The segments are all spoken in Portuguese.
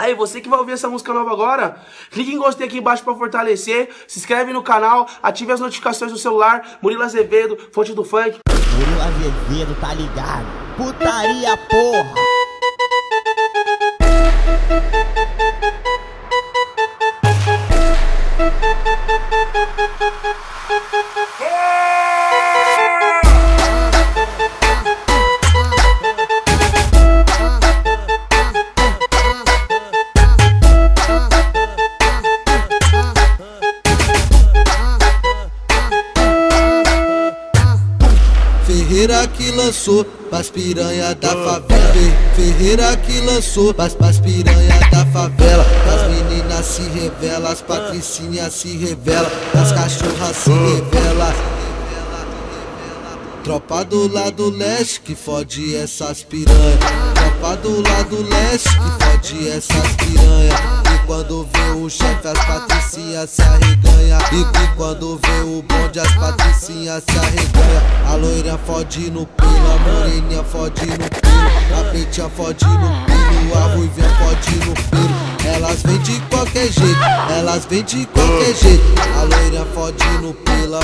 Aí, você que vai ouvir essa música nova agora, clique em gostei aqui embaixo pra fortalecer, se inscreve no canal, ative as notificações do celular, Murilo Azevedo, fonte do funk. Murilo Azevedo, tá ligado? Putaria, porra! Ferreira que lançou pras piranha da favela. Ferreira que lançou pras, pras piranha da favela. As meninas se revela, as patricinhas se revela. As cachorras se revela. Tropa do lado leste que fode essas piranha. Tropa do lado leste que fode essas piranha quando vê o chefe as patricinhas se arreganha. E que quando vê o bonde as patricinhas se arreganha. A loira fode no pelo, a moreninha fode no pelo A pretinha fode no pelo, a ruivinha fode no pelo elas vêm de qualquer jeito, elas vêm de qualquer jeito. A loira no pelo, a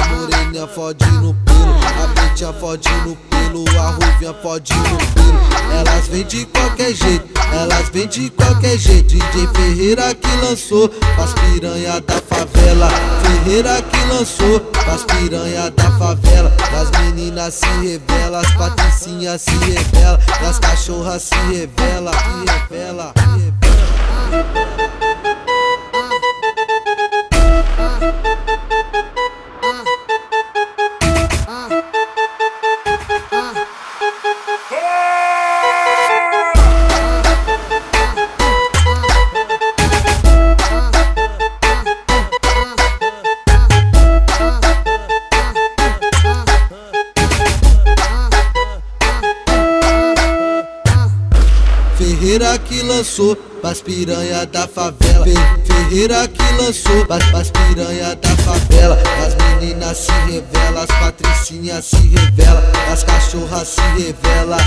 fode no pelo. A fode no pelo, a ruivinha no pelo. Elas vêm de qualquer jeito, elas vêm de qualquer jeito. DJ Ferreira que lançou as piranha da favela. Ferreira que lançou as piranha da favela. As meninas se revelam, as patricinhas se revelam. E as cachorras se revelam, se revela, se revela. Ferreira que lançou pras piranha da favela. Ferreira que lançou pras, piranha da favela. As meninas se revelam, as patricinhas se revelam As cachorras se revelam.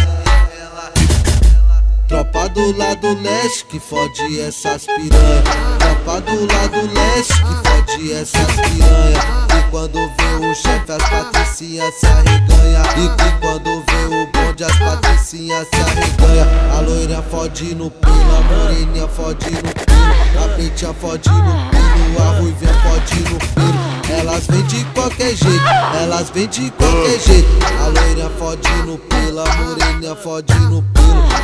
Tropa do lado leste que fode essas piranha. Tropa do lado leste que fode essas piranha. E quando vê o chefe as patricinhas se arreganha fode no pelo, a moreninha fode no pelo A pretinha fode no pelo, a ruivinha fode no pelo Elas vêm de qualquer jeito, elas vêm de qualquer jeito A loira fode no a moreninha fode no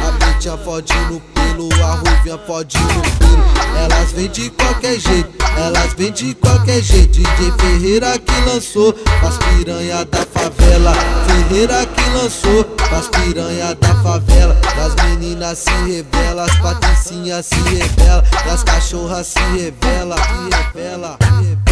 A pretinha fode no pelo, a ruivinha fode no pelo Elas vêm de qualquer jeito, elas vêm de qualquer jeito DJ Ferreira que lançou as piranha da favela Ferreira que lançou as piranha da favela As se revelam, as patricinhas se revelam E as cachorras se revelam, se revela, se revela